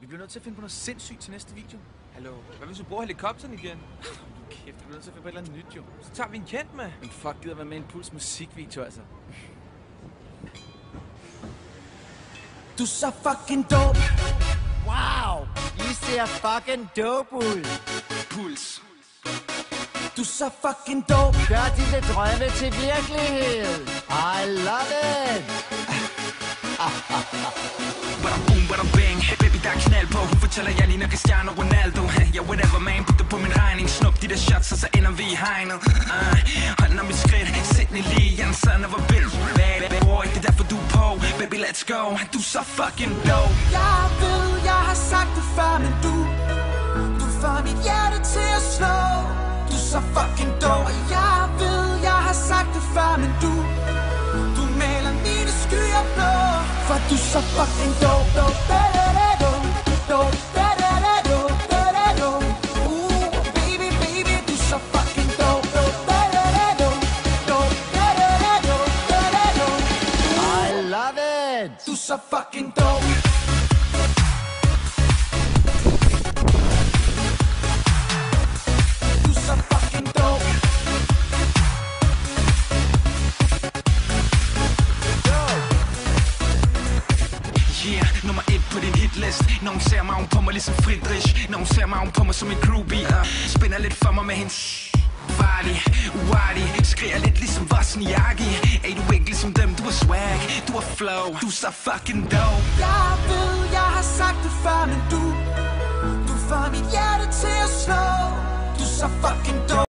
Vi bliver nødt til at finde på noget sindssygt til næste video. Hallo, hvad hvis vi bruger helikopteren igen? Du kæft, vi bliver nødt til at finde på et eller andet nyt, jo. Så tager vi en kendt med. Men fuck gider være med i en puls musikvideo, altså. Du er så fucking dope Wow, I ser fucking dope ud. Puls Du er så fucking dope Gør dine drømme til virkelighed. I love it. jeg ligner Cristiano Ronaldo. Ja, whatever man, put det på min regning. Snup de der shots, og så ender vi i hegnet. Ah, uh, Hånden om mit skridt, sæt den lige Jeg er en son of a bitch. Bad boy, det er derfor du er på. Baby, let's go. Du er så fucking dope. Jeg ved, jeg har sagt det før, men du Du får mit hjerte til at slå. Du er så fucking dope. Og jeg ved, jeg har sagt det før, men du Du maler mine skyer blå. For du er så fucking dope, dope, Yeah, nummer et på din hitlist. Når hun ser mig, hun på mig ligesom Friedrich. Når hun ser mig, hun på mig som en groupie. Uh, Spænder lidt for mig med hendes Vardy, Uardi Skriger lidt ligesom Vosniaki Ey, du er ikke ligesom dem, du er swag du er flow, du er så fucking dope Jeg ved, jeg har sagt det før, men du Du får mit hjerte til at slå. Du er så fucking dope